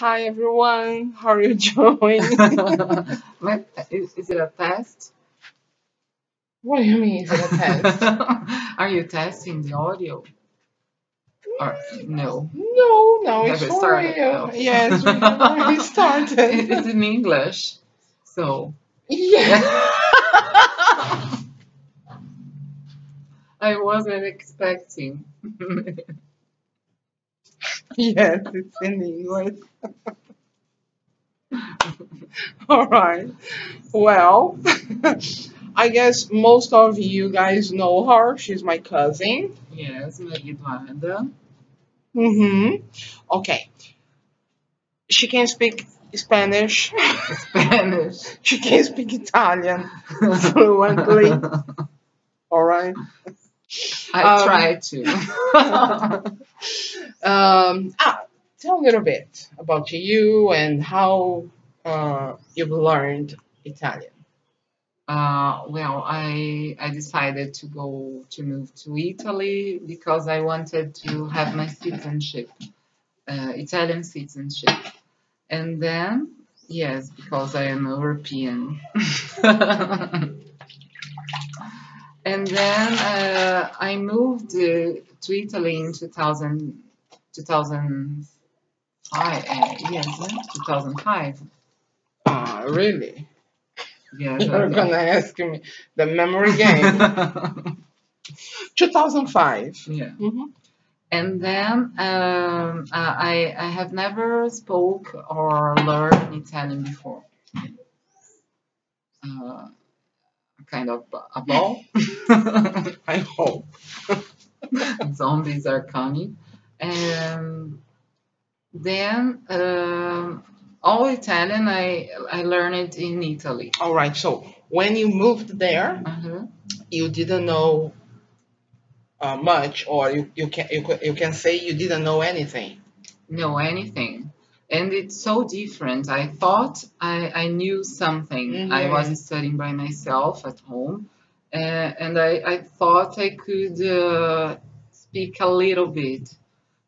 Hi everyone, how are you doing? Is, is it a test? what do you mean is it a test? Are you testing the audio? Or no? No, no, Have it's it for real. Yes, we already It- started. it's in English. So yeah. I wasn't expecting. yes, it's in English. All right. Well, I guess most of you guys know her. She's my cousin. yes, Eduarda. Mm-hmm. Okay. She can speak Spanish. Spanish. she can speak Italian fluently. All right. I Um, try to. Um, ah, tell a little bit about you and how uh, you've learned Italian. Uh, well, I I decided to go to move to Italy because I wanted to have my citizenship, uh, Italian citizenship, and then yes, because I am European. and then uh, I moved uh, to Italy in 2000, 2005. Uh, yes, uh, 2005. Ah, really? Yes. You're gonna ask me the memory game. 2005. yeah. hmm And then um, uh, I I have never spoke or learned Italian before. Uh, kind of a ball. I hope. Zombies are coming. And then um, all Italian I I learned it in Italy. All right. So when you moved there, Uh-huh. you didn't know uh, much, or you, you can you, you can say you didn't know anything. know anything. And it's so different. I thought I, I knew something. I Mhm. was studying by myself at home. Uh, and I, I thought I could uh, speak a little bit.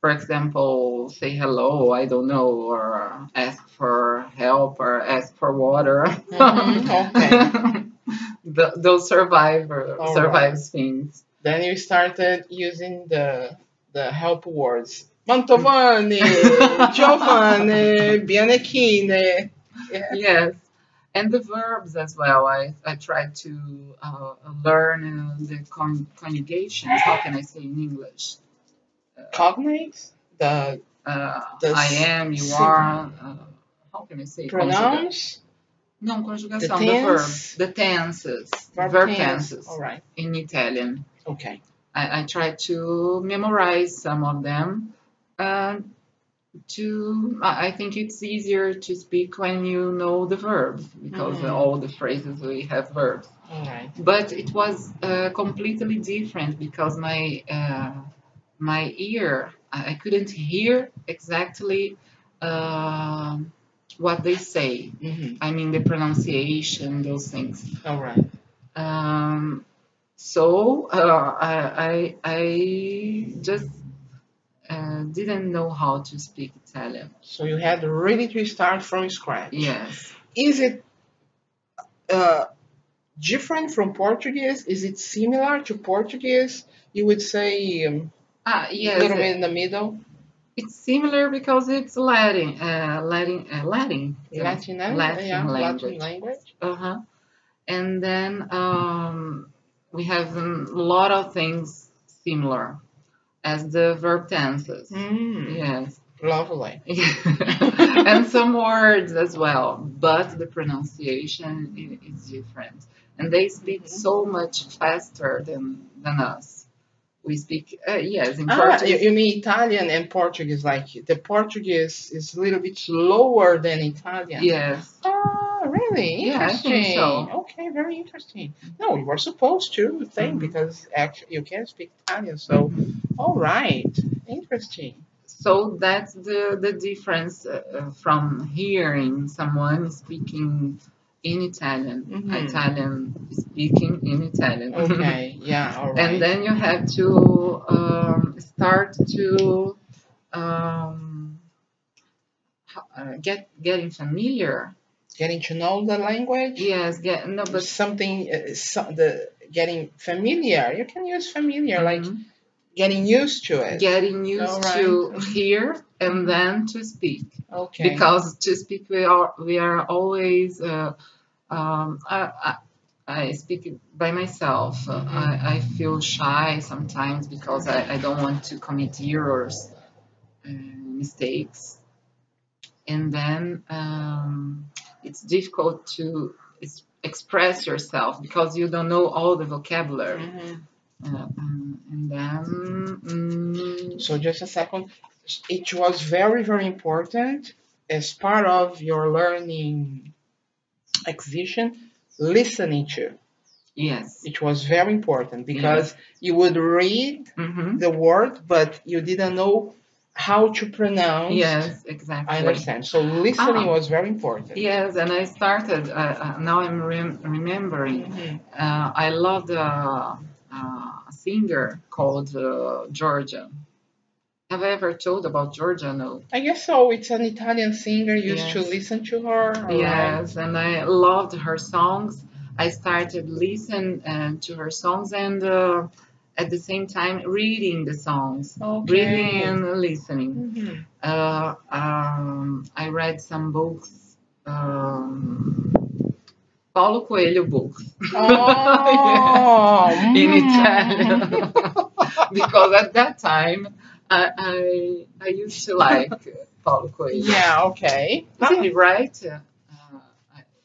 For example, say hello, I don't know, or ask for help, or ask for water. Mhm, okay. Th- those survivor All survive things. Then you started using the the help words. Mantovani, Giovanni, Bianechine. Yeah. yes. And the verbs as well. I i tried to uh, learn uh, the con- conjugations how can i say in english? Cognate, the uh, The i am you are uh, how can i say pronounce, no conjugação The the, verb. the tenses. Verb, verb tense. tenses All right. in italian. Okay. I, I tried to memorize some of them uh, to I think it's easier to speak when you know the verbs because Mhm. all the phrases we have verbs right. but it was uh, completely different because my uh, my ear I couldn't hear exactly um what they say. hmm I mean the pronunciation, those things. All right. Um, so uh, I, I I just uh, didn't know how to speak Italian. So you had really to start from scratch. Yes. Is it uh, different from Portuguese? Is it similar to Portuguese? You would say um, Ah, a little bit in the middle. It's similar because it's Latin, uh, Latin, uh, Latin, yeah. Latin, eh? Latin yeah, language. Latin language. Uh-huh. And then um, we have a lot of things similar as the verb tenses. Mm, Yes. Lovely. and some words as well, but the pronunciation is different. And they speak Mhm. so much faster than, than us. We speak, uh, yes, in Ah, you, Portuguese. you mean Italian and Portuguese? Like the Portuguese is a little bit slower than Italian. Yes. Ah, really? Yeah, Interesting. so. Okay, very interesting. No, you were supposed to think Mhm. because actually you can speak Italian. So, all right, interesting. So that's the, the difference uh, uh, from hearing someone speaking in Italian, Mhm. Italian speaking in Italian. Okay, yeah, all right. and then you have to um, start to um, uh, get getting familiar. Getting to know the language. Yes, get no, but something uh, so, the getting familiar. You can use familiar like Mhm. Getting used to it. getting used Alright. to hear and then to speak. okay. because to speak we are we are always uh, um, I, I, I speak by myself Uh, Mhm. I, I feel shy sometimes because I, I don't want to commit errors mistakes and then um, it's difficult to express yourself because you don't know all the vocabulary Mhm. Uh, um, and then mm, So just a second. It was very very important as part of your learning acquisition. Listening to yes it was very important because you would read hmm the word, but you didn't know how to pronounce. yes exactly I understand. So listening Ah. was very important. Yes, and I started. Uh, uh, now I'm rem- remembering. Mhm. Uh, I loved uh, uh, singer called uh, Giorgia. Have I ever told about Giorgia? No. I guess so. It's an Italian singer. Used to listen to her. Yes, and I loved her songs. I started listen uh, to her songs and uh, at the same time reading the songs, Okay. reading and listening. Mhm. Uh, um, I read some books. Um, Paulo Coelho books. Oh, in mm. Italian. because at that time, I, I, I used to like Paulo Coelho. Yeah. Okay. Is it right uh,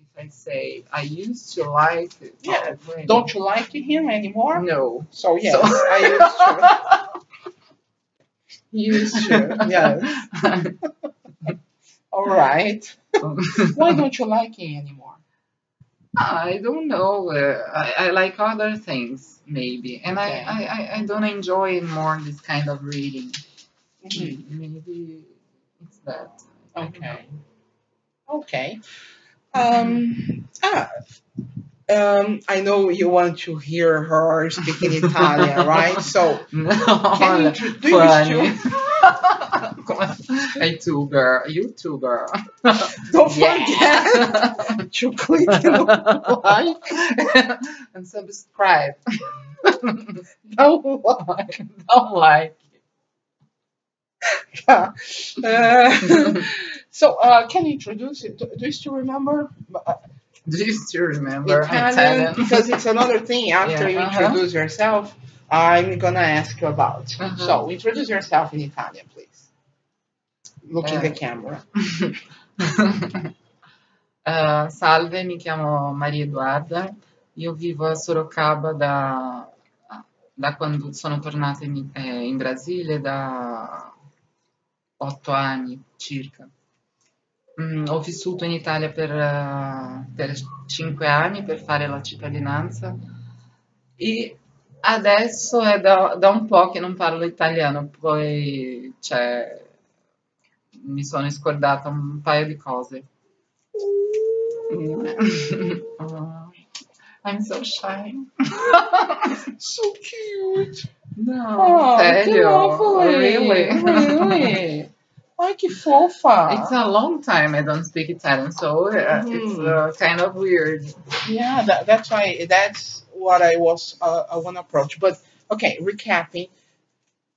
if I say I used to like Yeah. Don't you like him anymore? No. So yes, So- I used to. used to. Yes. All right. Why don't you like him anymore? I don't know. Uh, I, I like other things, maybe. And Okay. I, I, I- don't enjoy more this kind of reading. Mhm. Maybe it's that. I don't know. Okay. Okay. Um. Ah. Um. I know you want to hear her speaking Italian, right? So No, can you introduce funny. to? a tuber, a YouTuber. Don't forget to click like. and subscribe. Don't like. Don't like. Yeah. Uh, so, uh, can you introduce it? Do, do you still remember Do you still remember Italian? Because it's another thing. After Yeah, you uh-huh. introduce yourself, I'm gonna ask you about. Uh-huh. So, introduce yourself in Italian, please. Look in Uh, the camera. Eh, salve, mi chiamo Maria Edoarda, io vivo a Sorocaba da, da quando sono tornata in, eh, in Brasile da otto anni circa. Mm, ho vissuto in Italia per, eh, per cinque anni per fare la cittadinanza e adesso è da, da un po' che non parlo italiano, poi cioè, mi sono scordata un paio di cose. Oh, I'm so shy. So cute. no, Oh, serio, really? Really? Ai, que fofa. It's a long time I don't speak Italian, so uh, it's Mhm. uh, kind of weird. Yeah, that, that's why that's what I was uh, I want to approach. But okay, recapping,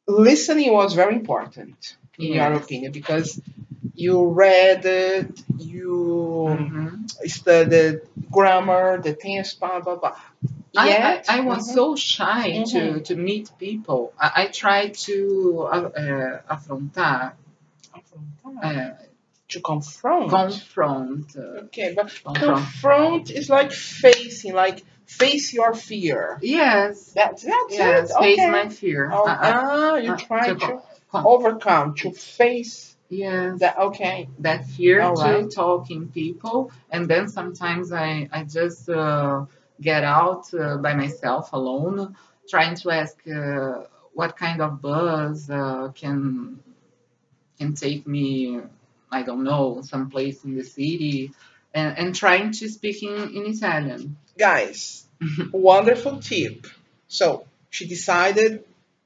listening was very important in your opinion because you read it, you Mhm. studied grammar, the tense, blah blah blah. I, Yet- I, I was Mhm. so shy to, Mhm. to meet people. I, I tried to uh, uh, affrontar, uh, to confront. confront. Uh, okay, but confront. confront is like facing, like face your fear. Yes, That's that's yes, it. face Okay. my fear. Oh, ah, you try to to overcome, to face yes. that. Okay. that fear All to right. talking people and then sometimes i i just uh, get out uh, by myself alone trying to ask uh, what kind of bus uh, can can take me i don't know someplace in the city and, and trying to speak in, in italian Guys, wonderful tip. So she decided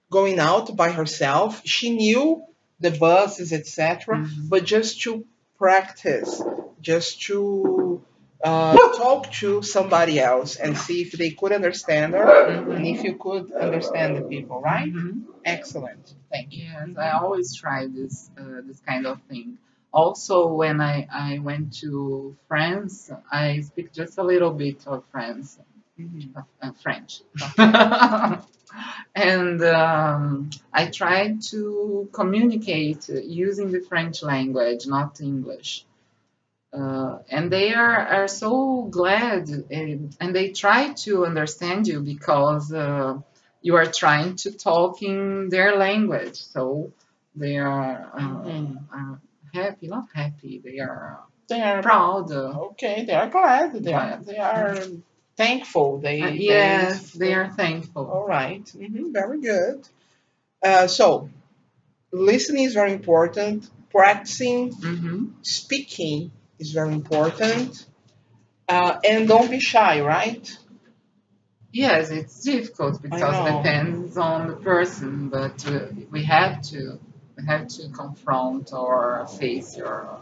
going out by herself. She knew the buses, etc., Mhm. but just to practice just to uh, talk to somebody else and see if they could understand her Mhm. and if you could understand the people, right? Mhm. Excellent. Thank you. Yes, I always try this uh, this kind of thing. Also, when I, I went to France, I speak just a little bit of France, Uh, French, and um, I tried to communicate using the French language, not English. Uh, and they are, are so glad and, and they try to understand you because uh, you are trying to talk in their language. So they are, uh, Mhm. are happy, not happy, they are They are proud. okay. They are glad. They are. Glad. They are thankful. They. uh, they- yes, they are thankful. All right. Mhm, Very good. Uh, so, listening is very important. Practicing hmm speaking is very important. Uh, and don't be shy, right? Yes, it's difficult because it depends on the person, but uh, we have to we have to confront or face your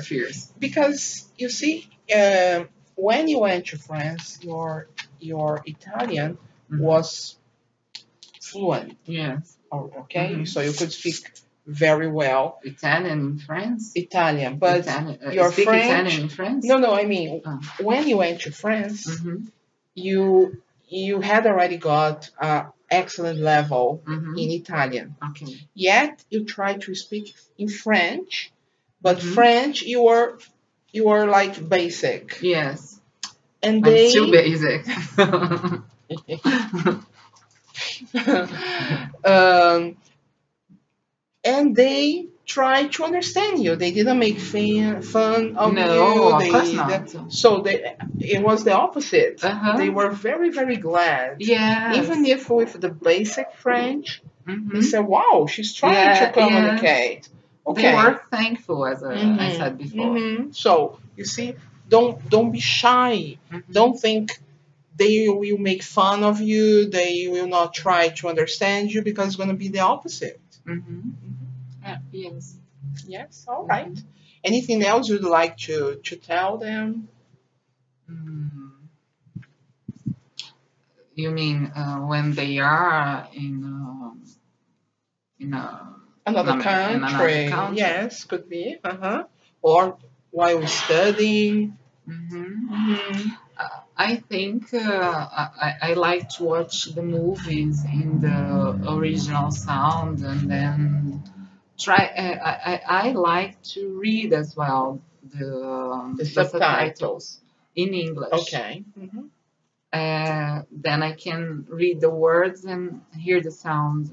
fears. Because you see, um, when you went to France, your your Italian Mhm. was fluent. Yes, o- Okay, Mhm. so you could speak very well Italian in France. Italian. But Italian, uh, your speak French- Italian in France. no, no, I mean, Oh. when you went to France, hmm you you had already got an excellent level hmm in Italian. Okay. Yet you try to speak in French, but Mhm. French you were you were like basic, Yes, and I'm they still basic. um, and they try to understand you. They didn't make fun, fun of no, you. of they, course not. So they, it was the opposite. Uh-huh. They were very, very glad. Yes. Even if with the basic French, Mhm. they said, "Wow, she's trying Yeah, to communicate." Okay. They were thankful, as uh, I Mhm, said before. mhm. So you see, don't don't be shy. Mhm. Don't think they will make fun of you. They will not try to understand you because it's going to be the opposite. Mhm. Uh, yes. Yes. All right. Anything else you'd like to to tell them? Mm. You mean uh, when they are in um, in a Another in a- another country. country? Yes, could be. Uh huh. Or while studying. Mhm. Mhm. I think uh, I, I like to watch the movies in the original sound and then try. uh, I, I, I like to read as well the, um, The the subtitles. in English. Okay. Mhm. Uh, then I can read the words and hear the sound.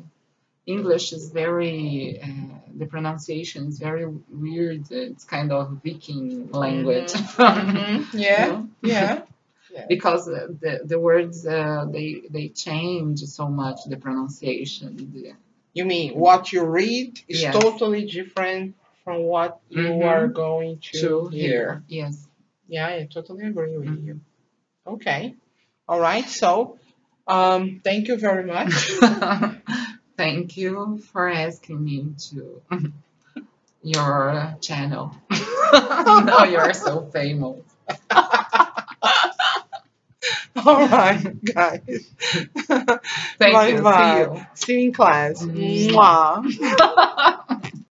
English is very, uh, the pronunciation is very weird. It's kind of Viking language. Mhm. You Yeah. know? Yeah. because the, the words uh, they they change so much the pronunciation the, You mean what you read is Yes. totally different from what you Mhm. are going to, to hear. hear yes Yeah, I totally agree with Mhm. you. Okay. All right. So, um, thank you very much. thank you for asking me to your channel now you're so famous All right, guys. thank bye you bye. see you See you in class. Mm. Mwah. Mwah.